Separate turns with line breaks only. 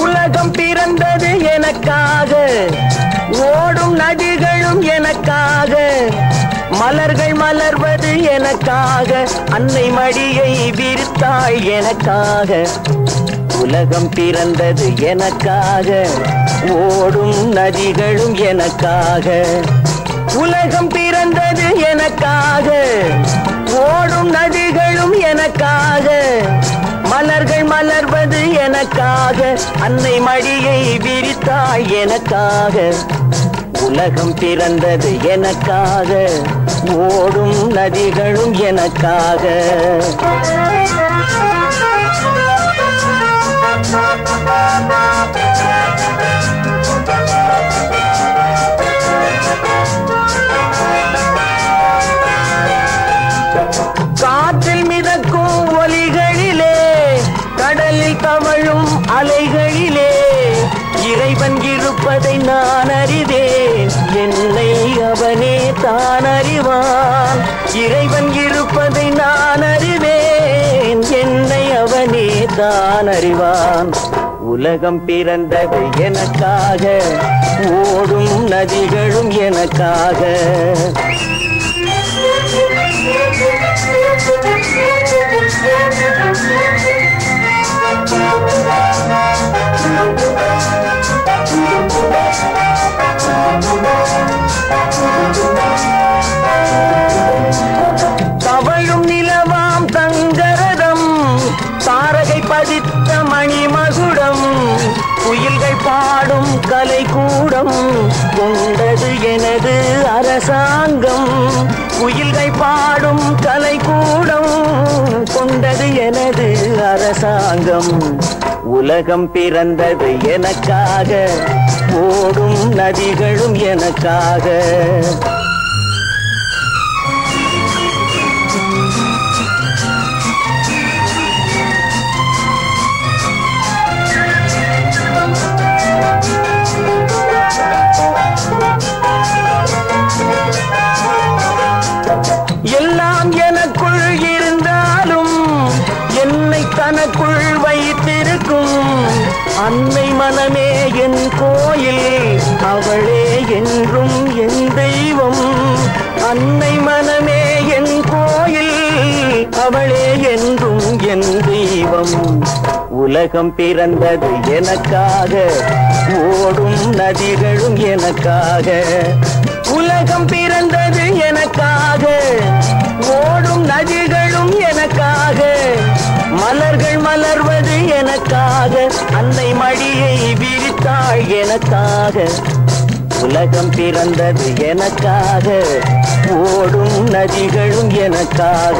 உலகம் பிறந்தது எனக்காக ஓடும் நதிகளும் எனக்காக. மலர்கள் மலர்வது எனக்காக அன்னை மடியை விரித்தாள் எனக்காக. உலகம் பிறந்தது எனக்காக ஓடும் நதிகளும் எனக்காக. உலகம் பிறந்தது எனக்காக ஓடும் நதிகளும் எனக்காக. மலர்கள் மலர்வது எனக்காக அன்னை மடியை விரித்தாள் எனக்காக. உலகம் பிறந்தது எனக்காக ஓடும் நதிகளும் எனக்காக. காற்றில் மிதக்கும் ஒலிகளிலே கடலில் தவழும் அலைகளிலே இறைவன் இருப்பதை நான் அறிவேன் என்னை அவனே தான் அறிவான். இறைவன் இருப்பதை நான் அறிவேன். என்னை அவனே தான் அறிவான். உலகம் பிறந்தது எனக்காக ஓடும் நதிகளும் எனக்காக. கொண்டது எனது அரசாங்கம். குயில்கள் பாடும் கலை கூடம் கொண்டது எனது அரசாங்கம். உலகம் பிறந்தது எனக்காக ஓடும் நதிகளும் எனக்காக. என் கோயில் அவளே என்றும் என் தெய்வம். அன்னை மனமே என் கோயில் அவளே என்றும் என் தெய்வம். உலகம் பிறந்தது எனக்காக ஓடும் நதிகளும் எனக்காக. உலகம் பிறந்தது எனக்காக ஓடும் நதிகளும் எனக்காக. மலர்கள் மலர்வது எனக்காக அன்னை மடியை விரித்தாள் எனக்காக உலகம் பிறந்தது எனக்காக. ஓடும் நதிகளும் எனக்காக.